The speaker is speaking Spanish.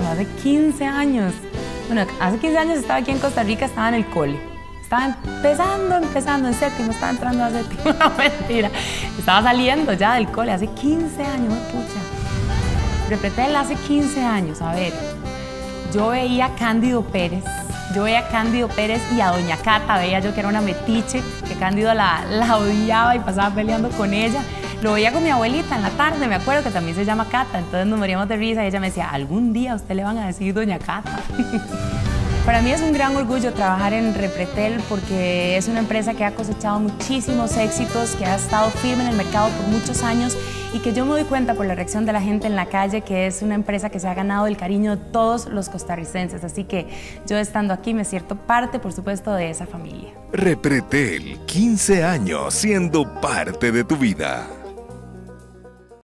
Hace 15 años. Bueno, hace 15 años estaba aquí en Costa Rica, estaba en el cole. Estaba empezando, empezando en séptimo, estaba entrando a séptimo, no mentira. Estaba saliendo ya del cole hace 15 años, pucha. Repretel hace 15 años, a ver. Yo veía a Cándido Pérez, yo veía a Cándido Pérez y a Doña Cata, veía yo que era una metiche, que Cándido la, la odiaba y pasaba peleando con ella. Lo veía con mi abuelita en la tarde, me acuerdo que también se llama Cata, entonces nos moríamos de risa y ella me decía, algún día usted le van a decir Doña Cata. Para mí es un gran orgullo trabajar en Repretel porque es una empresa que ha cosechado muchísimos éxitos, que ha estado firme en el mercado por muchos años y que yo me doy cuenta por la reacción de la gente en la calle que es una empresa que se ha ganado el cariño de todos los costarricenses. Así que yo estando aquí me siento parte, por supuesto, de esa familia. Repretel, 15 años siendo parte de tu vida.